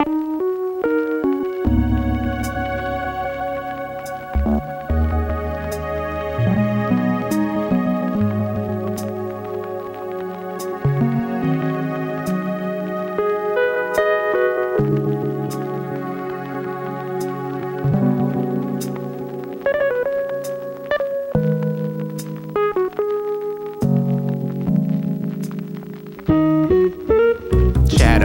Chat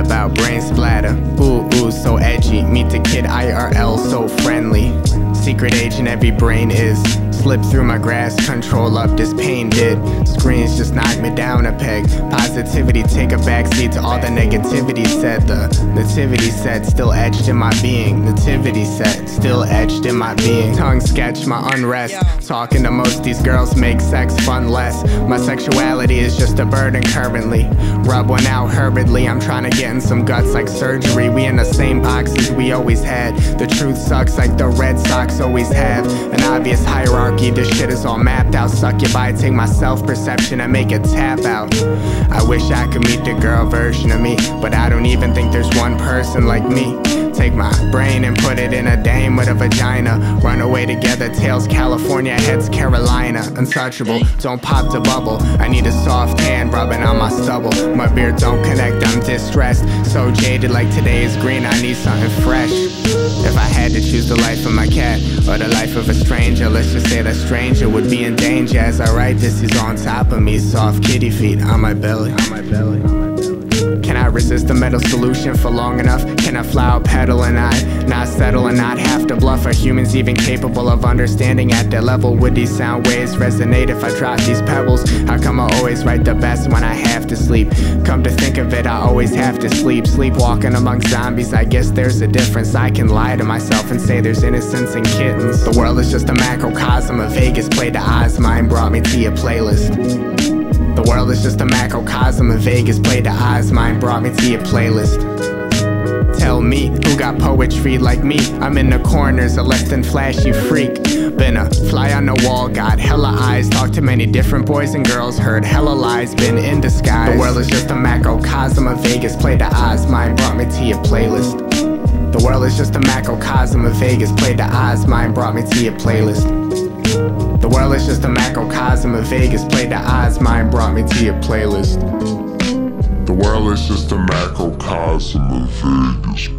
about brain splatter. Ooh, ooh, so edgy. Meet the kid IRL, so friendly. Secret agent, every brain is. Slip through my grasp, control up this pain did. Screens just knock me down a peg. Positivity take a backseat to all the negativity said. The nativity set still etched in my being. Nativity set still etched in my being. Tongue sketch my unrest. Talking to most these girls make sex fun less. My sexuality is just a burden currently. Rub one out hurriedly. I'm trying to get in some guts like surgery. We in the same boxes we always had. The truth sucks like the Red Sox always have. An obvious hierarchy. This shit is all mapped out. Suck your bite, take my self perception and make it tap out. I wish I could meet the girl version of me, but I don't even think there's one person like me. Take my brain and put it in a dame with a vagina. Run away together, tails California, heads Carolina. Untouchable, don't pop the bubble. I need a soft hand rubbing on my stubble. My beard don't connect, I'm distressed. So jaded like today is green, I need something fresh. If I had to choose the life of my cat or the life of a stranger, let's just say that stranger would be in danger. As I write this, he's on top of me, soft kitty feet on my belly. On my belly. On my belly. Resist the metal solution for long enough? Can I fly out pedal and I not settle and not have to bluff? Are humans even capable of understanding at that level? Would these sound waves resonate if I drop these pebbles? How come I always write the best when I have to sleep? Come to think of it, I always have to sleep. Sleepwalking among zombies, I guess there's a difference. I can lie to myself and say there's innocence in kittens. The world is just a macrocosm of Vegas. Played to odds, mine brought me to your playlist. The world is just a macrocosm of Vegas. Played to odds, mine brought me to your playlist. Tell me who got poetry like me. I'm in the corners, a less than flashy freak. Been a fly on the wall, got hella eyes. Talked to many different boys and girls, heard hella lies, been in disguise. The world is just a macrocosm of Vegas. Played the odds, mine brought me to your playlist. The world is just a macrocosm of Vegas. Played the odds, mine brought me to your playlist. The world is just a macrocosm of Vegas. Played the odds, mine brought me to your playlist. The world is just a macrocosm of Vegas.